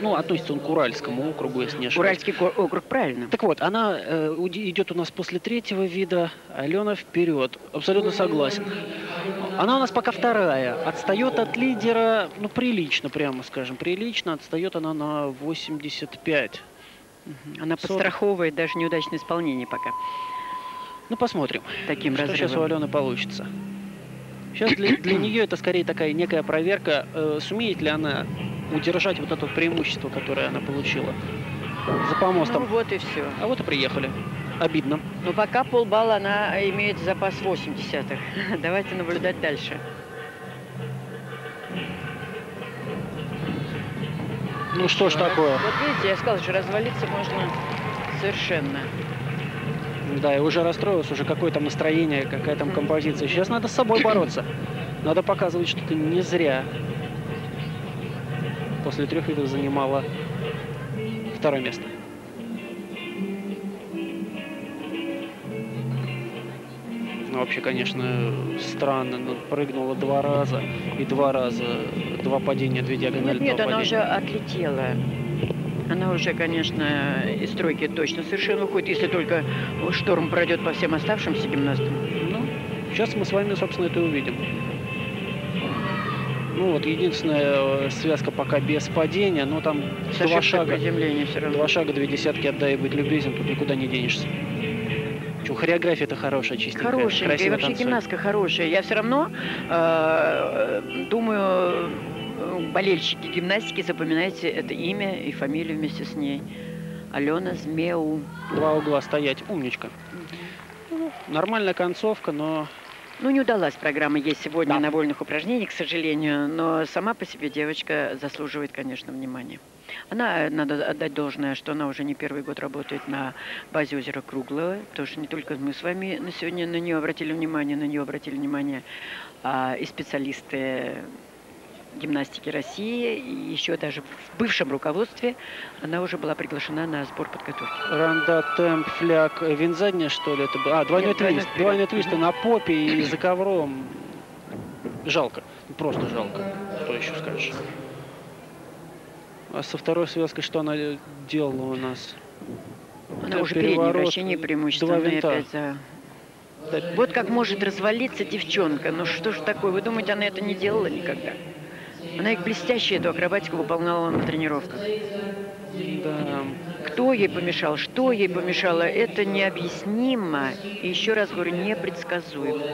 ну, относится он к Уральскому округу, если не ошибаюсь. Уральский округ, правильно. Так вот, она э, идет у нас после третьего вида, Алена вперед. Абсолютно согласен. Она у нас пока вторая. Отстает от лидера, ну, прилично, прямо скажем, прилично. Отстает она на 85. Она 40. подстраховывает даже неудачное исполнение пока. Ну, посмотрим, Таким что разрывом. сейчас у Алены получится. Сейчас для, для нее это скорее такая некая проверка, э, сумеет ли она удержать вот это преимущество, которое она получила за помостом. Ну вот и все. А вот и приехали. Обидно. Но пока полбалла она имеет запас 80 -х. Давайте наблюдать дальше. Ну что ж такое? Вот видите, я сказал, что развалиться можно совершенно. Да, и уже расстроился, уже какое там настроение, какая там композиция. Сейчас надо с собой бороться. Надо показывать, что ты не зря после трех видов занимала второе место. Ну, вообще, конечно, странно, но прыгнула два раза, и два раза, два падения, две диагонали, Нет, нет, она падения. уже отлетела. Она уже, конечно, из стройки точно совершенно уходит, если только шторм пройдет по всем оставшимся гимнастам. Ну, сейчас мы с вами, собственно, это увидим. Ну вот единственная э, связка пока без падения, но там С два шага. все равно. Два шага, две десятки, отдай, быть любезен, тут никуда не денешься. Чё, хореография-то хорошая, чистенькая, Хорошая, и красиво вообще танцует. гимнастка хорошая. Я все равно э, думаю, э, болельщики гимнастики, запоминайте это имя и фамилию вместе с ней. Алена Змеу. Два угла стоять, умничка. Ну, нормальная концовка, но Ну, не удалась программа есть сегодня Да. на вольных упражнениях, к сожалению, но сама по себе девочка заслуживает, конечно, внимания. Она, надо отдать должное, что она уже не первый год работает на базе озера Круглого, потому что не только мы с вами на сегодня на нее обратили внимание, на нее обратили внимание а, и специалисты гимнастики России, и еще даже в бывшем руководстве она уже была приглашена на сбор подготовки. ранда, темп, фляг, э, винзадня, что ли, это было? А, двойной Нет, двойной твист. Двойной твист и на попе, и за ковром. Жалко, просто жалко. Что еще скажешь? А со второй связкой что она э, делала у нас? Она Да, уже переднее вращение два преимущественно опять за... Вот как может развалиться девчонка. Ну что ж такое? Вы думаете, она это не делала никогда? Она их блестяще, эту акробатику, выполняла на тренировках. Кто ей помешал, что ей помешало, это необъяснимо и, еще раз говорю, непредсказуемо.